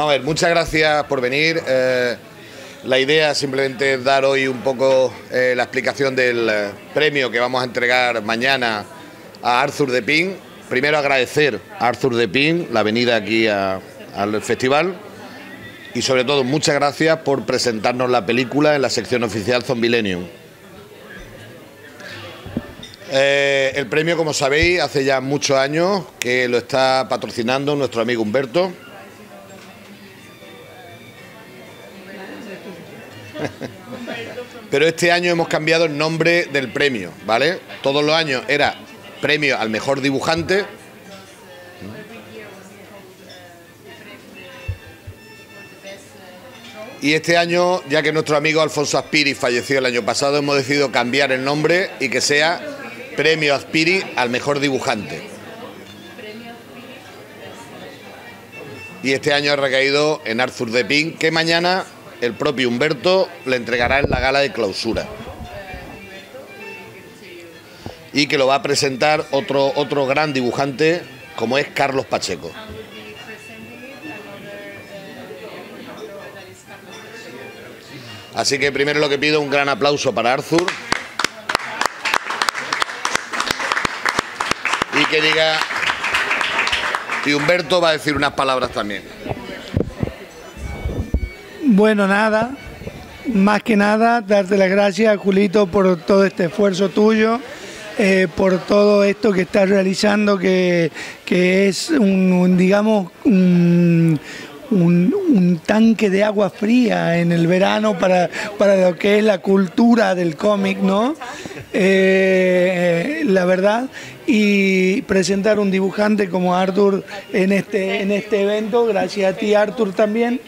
A ver, muchas gracias por venir. Eh, la idea simplemente es dar hoy un poco eh, la explicación del eh, premio que vamos a entregar mañana a Arthur de Pin. Primero agradecer a Arthur de Pin la venida aquí al festival y sobre todo muchas gracias por presentarnos la película en la sección oficial Zombilenium. El premio, como sabéis, hace ya muchos años que lo está patrocinando nuestro amigo Humberto. Pero este año hemos cambiado el nombre del premio, ¿vale? Todos los años era premio al mejor dibujante. Y este año, ya que nuestro amigo Alfonso Aspiri falleció el año pasado, hemos decidido cambiar el nombre y que sea Premio Aspiri al mejor dibujante. Y este año ha recaído en Arthur de Pin, que mañana el propio Humberto le entregará en la gala de clausura. Y que lo va a presentar otro, otro gran dibujante como es Carlos Pacheco. Así que primero lo que pido un gran aplauso para Arthur. Y que diga... Y Humberto va a decir unas palabras también. Bueno, nada, más que nada, darte las gracias, Julito, por todo este esfuerzo tuyo, eh, por todo esto que estás realizando, que, es un, digamos, un, tanque de agua fría en el verano para, para lo que es la cultura del cómic, ¿no? Eh, la verdad, y presentar un dibujante como Arthur en este, en este evento, gracias a ti Arthur también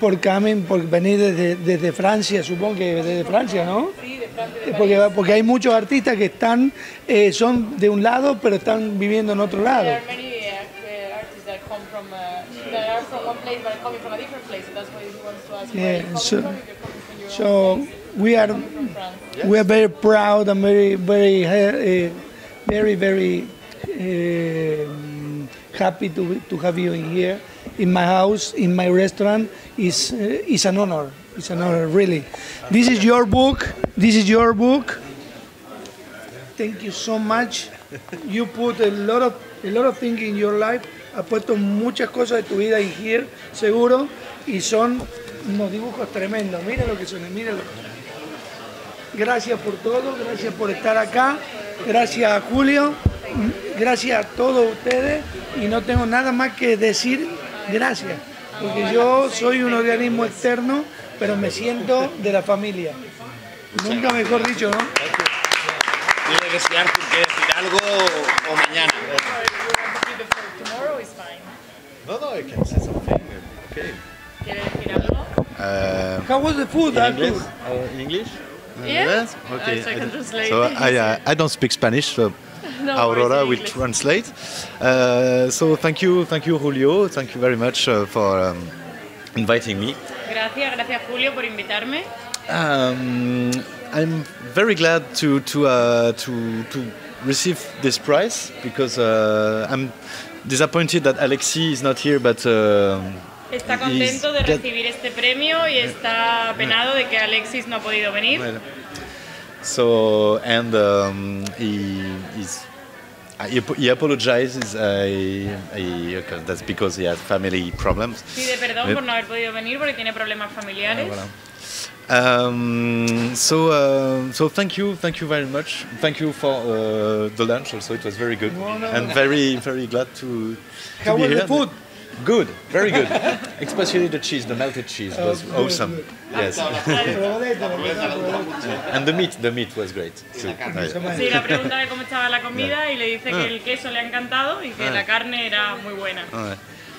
por Camen, por venir desde, desde, Francia, supongo que desde Francia, ¿no? Sí, de Francia. Porque, porque hay muchos artistas que están, eh, son de un lado, pero están viviendo en otro lado. Yeah, so, so we are we are very proud and very very uh, very very uh, happy to to have you in here in my house in my restaurant is, uh, is an honor. It's an honor, really. This is your book. This is your book. Thank you so much. You put a lot of a lot of things in your life. Ha puesto muchas cosas de tu vida in here, seguro, y son unos dibujos tremendos. Mira lo que son, míralo. Gracias por todo, gracias por estar acá, gracias a Julio, gracias a todos ustedes y no tengo nada más que decir gracias porque yo soy un organismo externo, pero me siento de la familia. Nunca mejor dicho, ¿no? Tiene que quiere decir algo o mañana. No, no, I can say something. Okay. ¿Quiere decir algo? Uh, How was the food, in English? Uh, in English? Yes. Okay. Uh, so I can translate. So I, uh, I don't speak Spanish, so no Aurora will translate. Uh, so thank you, thank you, Julio. Thank you very much uh, for um, inviting me. Gracias, gracias Julio por invitarme. Um, I'm very glad to to uh, to to receive this prize because uh, I'm disappointed that Alexi is not here, but. Uh, Está contento de recibir este premio y está penado de que Alexis no ha podido venir. Well, so and um, he is he, he apologizes. I, I, okay, that's because he has family problems. Pide perdón por no haber podido venir porque tiene problemas familiares. Um, so, uh, so thank you, thank you very much. Thank you for uh, the lunch. Also, it was very good, no, no, and very, very glad to, to How be was here. the food? Good, very good. Especially the cheese, the melted cheese was Oh, awesome. good. Yes. and the meat, the meat was great too. Sí, la pregunta de cómo estaba la comida y le dice que ah. el queso le ha encantado y que ah. la carne era muy buena.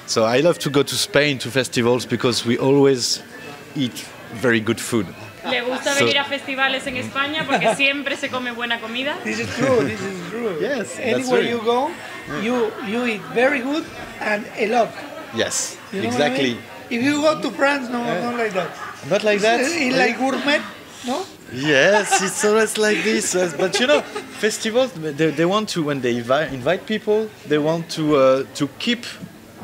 So I love to go to Spain to festivals because we always eat very good food. Le gusta So- venir a festivales en España porque siempre se come buena comida. This is true. This is true. Yes, Anywhere you go, you you eat very good and a lot. Yes, You know what I exactly. mean? If you go to France, no, not like that. Not like that. It's like gourmet, no? Yes, it's always like this. But you know, festivals they, they want to when they invite, invite people, they want to uh, to keep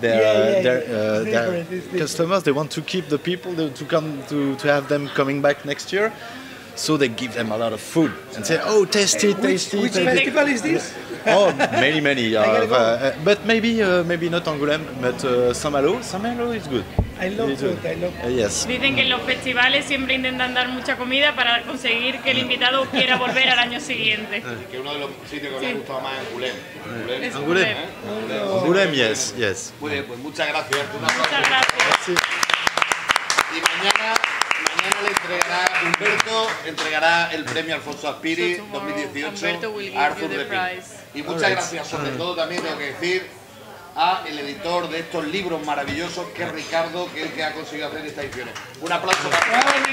Their, Yeah, yeah, their, uh, their different, it's different. customers they want to keep the people to come to, to have them coming back next year. So they give them a lot of food and say, "Oh, taste it, Which, taste it." which taste it." festival is this? oh, many, many. Uh, go. uh, but maybe, uh, maybe not Angoulême, but uh, Saint-Malo. Saint-Malo is good. I love food, I love Uh, yes. Dicen que en los festivales siempre intentan dar mucha comida para conseguir que el invitado quiera volver al año siguiente. Que uno de los sitios que me ha gustado más es Angoulême. Angoulême. Angoulême. Yes, yes. Muy bien, pues muchas gracias. Muchas gracias. Y mañana, entregará el premio Alfonso Aspiri So tomorrow 2018 Humberto will give a Arthur de Pin. Y muchas gracias, sobre todo también tengo que decir a el editor de estos libros maravillosos, que es Ricardo, que es el que ha conseguido hacer esta edición. Un aplauso para